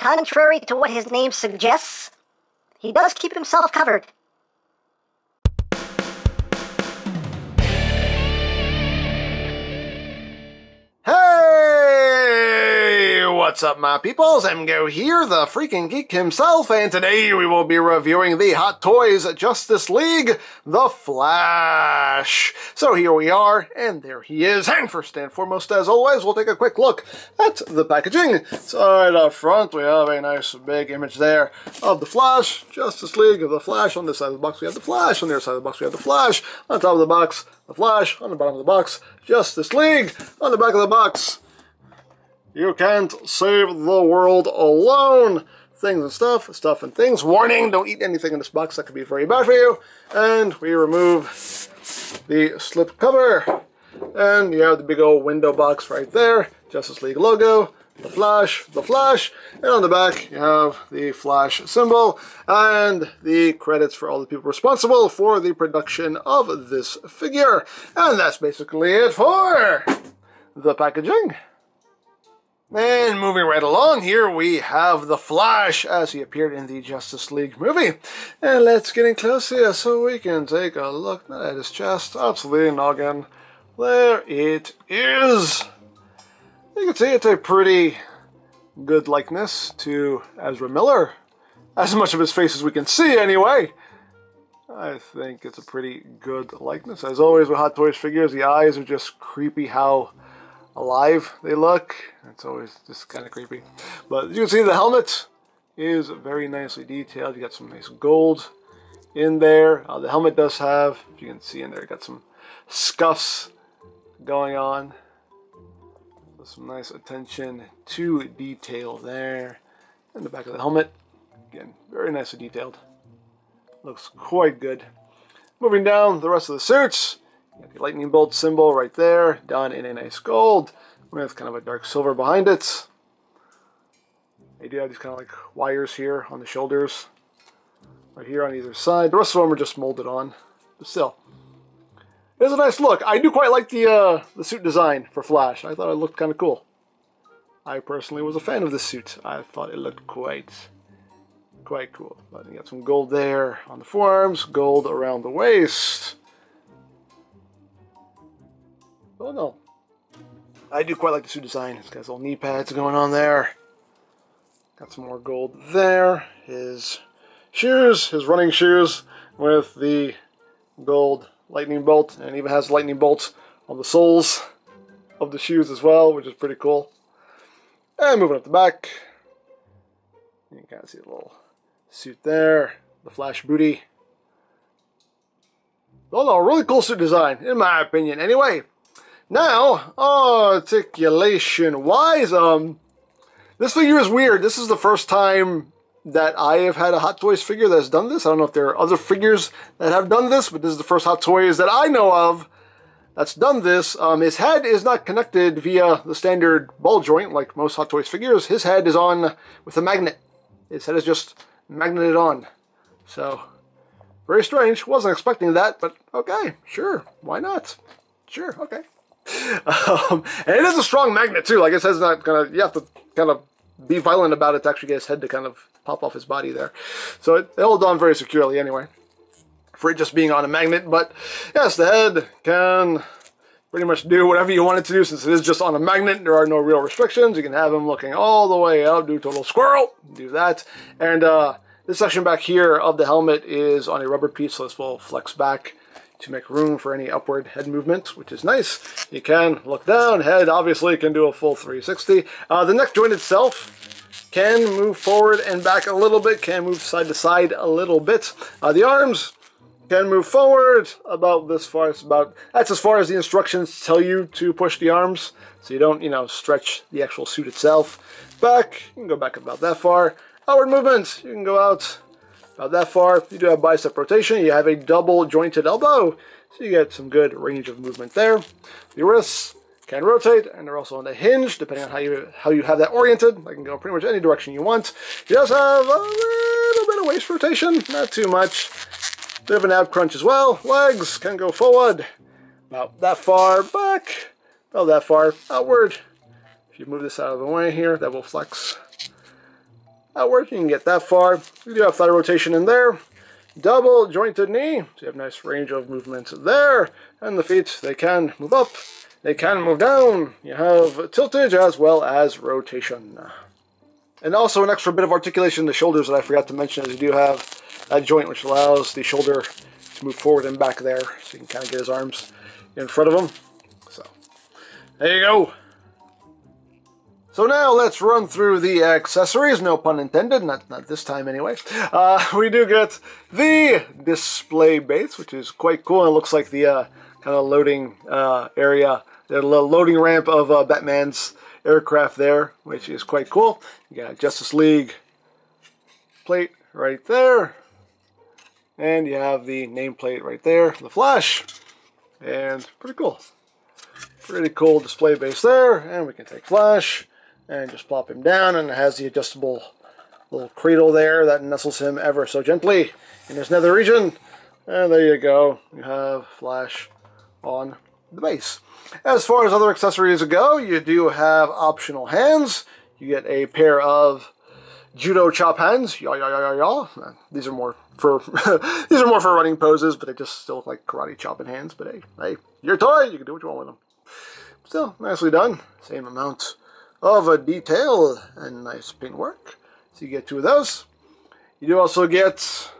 contrary to what his name suggests, he does keep himself covered. What's up, my peoples? EmGo here, the freaking geek himself, and today we will be reviewing the Hot Toys Justice League, The Flash. So here we are, and there he is. And first and foremost, as always, we'll take a quick look at the packaging. So right up front, we have a nice big image there of the Flash, Justice League of the Flash. On this side of the box, we have the Flash. On the other side of the box, we have the Flash. On top of the box, the Flash. On the bottom of the box, Justice League. On the back of the box, you can't save the world alone. Things and stuff, stuff and things. Warning, don't eat anything in this box. That could be very bad for you. And we remove the slip cover. And you have the big old window box right there. Justice League logo. The Flash, the Flash, and on the back you have the Flash symbol and the credits for all the people responsible for the production of this figure. And that's basically it for the packaging. And moving right along here, we have The Flash as he appeared in the Justice League movie. And let's get in close here so we can take a look at his chest. The noggin. There it is. You can see it's a pretty good likeness to Ezra Miller. As much of his face as we can see, anyway. I think it's a pretty good likeness. As always with Hot Toys figures, the eyes are just creepy how alive they look. It's always just kind of creepy. But you can see the helmet is very nicely detailed. You got some nice gold in there. Uh, the helmet does have, if you can see in there, got some scuffs going on. So some nice attention to detail there. In the back of the helmet, again, very nicely detailed. Looks quite good. Moving down the rest of the suits, The lightning bolt symbol right there, done in a nice gold with kind of a dark silver behind it. They do have these kind of like wires here on the shoulders, right here on either side. The rest of them are just molded on, but still. It's a nice look. I do quite like the uh, the suit design for Flash. I thought it looked kind of cool. I personally was a fan of this suit. I thought it looked quite, quite cool. But you got some gold there on the forearms, gold around the waist. Oh no. I do quite like the suit design. It's got his little knee pads going on there. Got some more gold there. His shoes, his running shoes with the gold lightning bolt, and even has lightning bolts on the soles of the shoes as well, which is pretty cool. And moving up the back, you can kind of see the little suit there, the flash booty. Oh no, really cool suit design, in my opinion. Anyway, now, articulation-wise, um, this figure is weird. This is the first time that I have had a Hot Toys figure that's done this. I don't know if there are other figures that have done this, but this is the first Hot Toys that I know of that's done this. Um, his head is not connected via the standard ball joint like most Hot Toys figures. His head is on with a magnet. His head is just magneted on. So, very strange. Wasn't expecting that, but okay, sure. Why not? Sure, okay. Um, and it is a strong magnet too. Like it says, not gonna. You have to kind of be violent about it to actually get his head to kind of pop off his body there. So it, it holds on very securely anyway, for it just being on a magnet. But yes, the head can pretty much do whatever you want it to do since it is just on a magnet. There are no real restrictions. You can have him looking all the way up, do total squirrel, do that. And uh, this section back here of the helmet is on a rubber piece, so this will flex back to make room for any upward head movement, which is nice. You can look down, head obviously can do a full 360. Uh, the neck joint itself can move forward and back a little bit, can move side to side a little bit. Uh, the arms can move forward about this far. It's about that's as far as the instructions tell you to push the arms, so you don't you know stretch the actual suit itself. Back, you can go back about that far. Outward movement, you can go out about that far. You do have bicep rotation. You have a double jointed elbow, so you get some good range of movement there. The wrists can rotate, and they're also on the hinge, depending on how you how you have that oriented. They can go pretty much any direction you want. You also have a little bit of waist rotation, not too much. Bit of an ab crunch as well. Legs can go forward, about that far, back, about that far, outward. If you move this out of the way here, that will flex You can get that far. You do have thigh rotation in there. Double jointed knee. So you have nice range of movement there. And the feet, they can move up. They can move down. You have tiltage as well as rotation. And also an extra bit of articulation in the shoulders that I forgot to mention is you do have that joint which allows the shoulder to move forward and back there. So you can kind of get his arms in front of him. So there you go. So now let's run through the accessories, no pun intended, not, not this time anyway. Uh, we do get the display base, which is quite cool, it looks like the uh, kind of loading uh, area, the loading ramp of uh, Batman's aircraft there, which is quite cool. You got Justice League plate right there, and you have the nameplate right there, the Flash, and pretty cool. Pretty cool display base there, and we can take Flash and just plop him down and it has the adjustable little cradle there that nestles him ever so gently in his nether region. And there you go, you have Flash on the base. As far as other accessories go, you do have optional hands. You get a pair of judo chop hands. Yaw, yaw, yaw, yaw, yaw. These are more for these are more for running poses, but they just still look like karate chopping hands. But hey, hey, your toy. You can do what you want with them. Still nicely done. Same amount of a detail and nice paintwork. So you get two of those. You do also get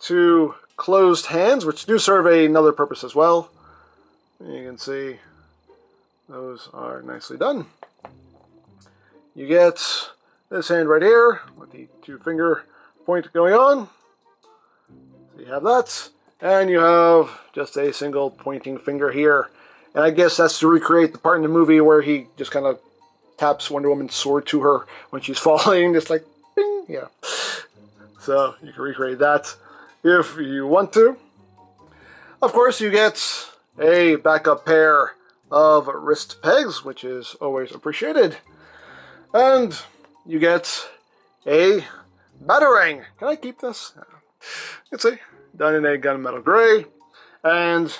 two closed hands, which do serve another purpose as well. You can see those are nicely done. You get this hand right here with the two finger point going on. So you have that. And you have just a single pointing finger here. And I guess that's to recreate the part in the movie where he just kind of taps Wonder Woman's sword to her when she's falling, just like, bing, yeah. So you can recreate that if you want to. Of course, you get a backup pair of wrist pegs, which is always appreciated. And you get a batarang. Can I keep this? Let's see. Done in a gunmetal gray. And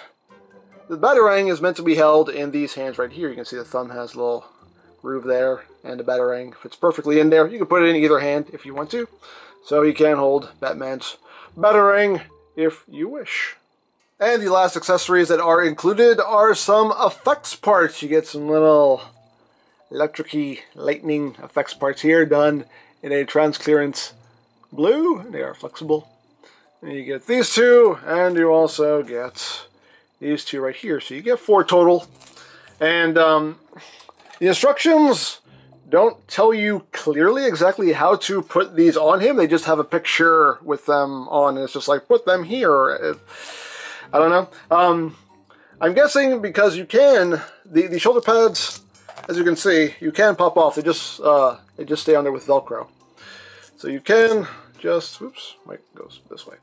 the batarang is meant to be held in these hands right here. You can see the thumb has a little groove there and the batarang fits perfectly in there. You can put it in either hand if you want to. So you can hold Batman's batarang if you wish. And the last accessories that are included are some effects parts. You get some little electricy lightning effects parts here done in a transclearance blue. They are flexible. And you get these two, and you also get these two right here. So you get four total. And um, the instructions don't tell you clearly exactly how to put these on him. They just have a picture with them on, and it's just like, put them here. I don't know. Um, I'm guessing because you can, the, the shoulder pads, as you can see, you can pop off. They just, uh, they just stay on there with Velcro. So you can just, oops, mic goes this way.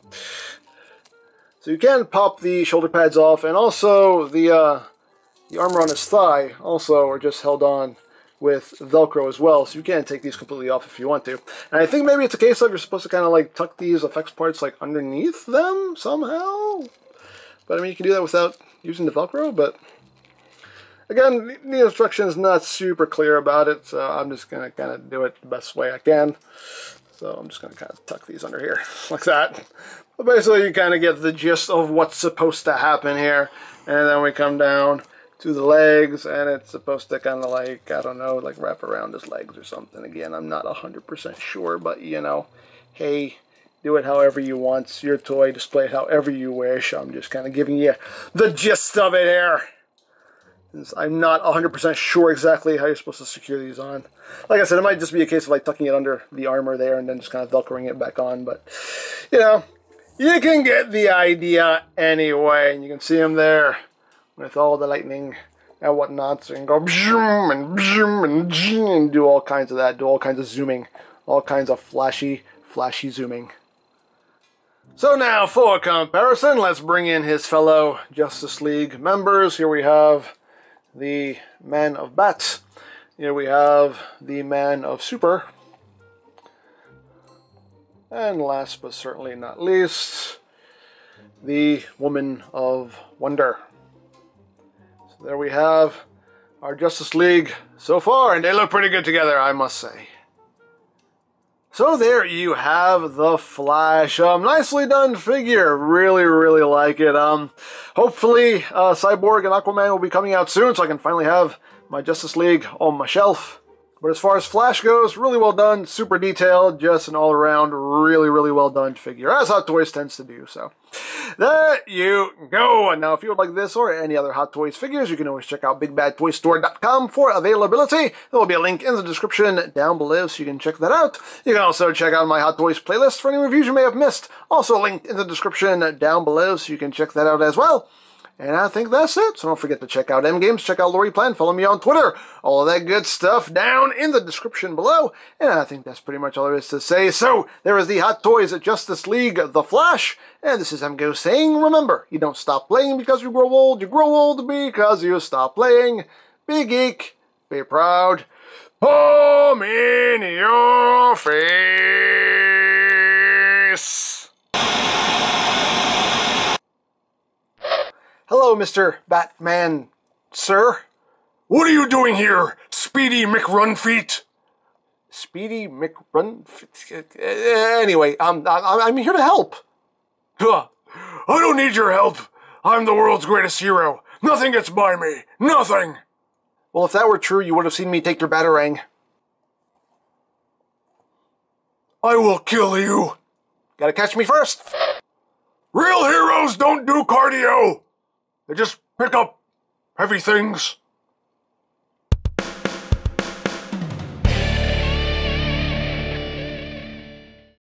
So you can pop the shoulder pads off, and also the, uh, the armor on his thigh also are just held on with Velcro as well, so you can take these completely off if you want to. And I think maybe it's a case of you're supposed to kind of like tuck these effects parts like underneath them somehow. But I mean, you can do that without using the Velcro, but again, the instruction is not super clear about it, so I'm just going to kind of do it the best way I can. So I'm just going to kind of tuck these under here, like that. But basically, you kind of get the gist of what's supposed to happen here. And then we come down to the legs and it's supposed to kind of like, I don't know, like wrap around his legs or something. Again, I'm not 100% sure, but you know, hey, do it however you want. It's your toy, display it however you wish. I'm just kind of giving you the gist of it here. I'm not 100% sure exactly how you're supposed to secure these on. Like I said, it might just be a case of like tucking it under the armor there and then just kind of velcroing it back on. But, you know, you can get the idea anyway. And you can see them there with all the lightning and whatnot, and go zoom and zoom and zoom and do all kinds of that, do all kinds of zooming, all kinds of flashy, flashy zooming. So now, for comparison, let's bring in his fellow Justice League members. Here we have the Man of Bats. Here we have the Man of Super. And last but certainly not least, the Woman of Wonder there we have our Justice League so far, and they look pretty good together, I must say. So there you have the Flash. Um, nicely done figure. Really, really like it. Um, hopefully, uh, Cyborg and Aquaman will be coming out soon, so I can finally have my Justice League on my shelf. But as far as Flash goes, really well done, super detailed, just an all-around really, really well done figure, as Hot Toys tends to do, so. There you go! And now if you would like this or any other Hot Toys figures, you can always check out BigBadToyStore.com for availability. There will be a link in the description down below, so you can check that out. You can also check out my Hot Toys playlist for any reviews you may have missed. Also linked in the description down below, so you can check that out as well. And I think that's it. So don't forget to check out EmGames, check out LoriPlan, follow me on Twitter, all of that good stuff down in the description below. And I think that's pretty much all there is to say. So there is the Hot Toys at Justice League The Flash. And this is EmGo saying, remember, you don't stop playing because you grow old, you grow old because you stop playing. Be geek, be proud. Palm in your face. Hello, Mr. Batman, sir. What are you doing here, Speedy McRunfeet? Speedy McRun. Anyway, um, I'm here to help. Huh. I don't need your help. I'm the world's greatest hero. Nothing gets by me. Nothing. Well, if that were true, you would have seen me take your batarang. I will kill you. Gotta catch me first. Real heroes don't do cardio. They just pick up heavy things.